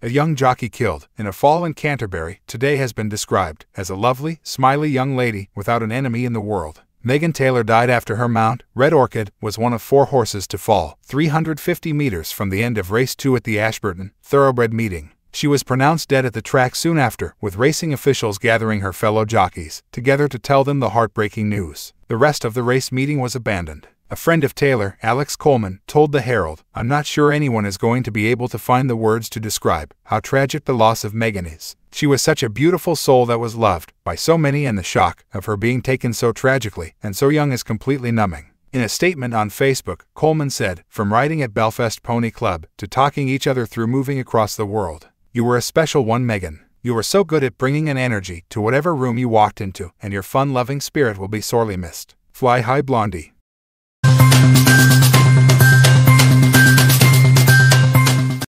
A young jockey killed in a fall in Canterbury today has been described as a lovely, smiley young lady without an enemy in the world. Megan Taylor died after her mount, Red Orchid, was one of four horses to fall 350 meters from the end of race 2 at the Ashburton Thoroughbred meeting. She was pronounced dead at the track soon after, with racing officials gathering her fellow jockeys together to tell them the heartbreaking news. The rest of the race meeting was abandoned. A friend of Taylor, Alex Coleman, told the Herald, I'm not sure anyone is going to be able to find the words to describe how tragic the loss of Megan is. She was such a beautiful soul that was loved by so many, and the shock of her being taken so tragically and so young is completely numbing. In a statement on Facebook, Coleman said, From riding at Belfast Pony Club to talking each other through moving across the world, you were a special one, Megan. You were so good at bringing an energy to whatever room you walked into, and your fun loving spirit will be sorely missed. Fly high, Blondie.